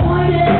disappointed.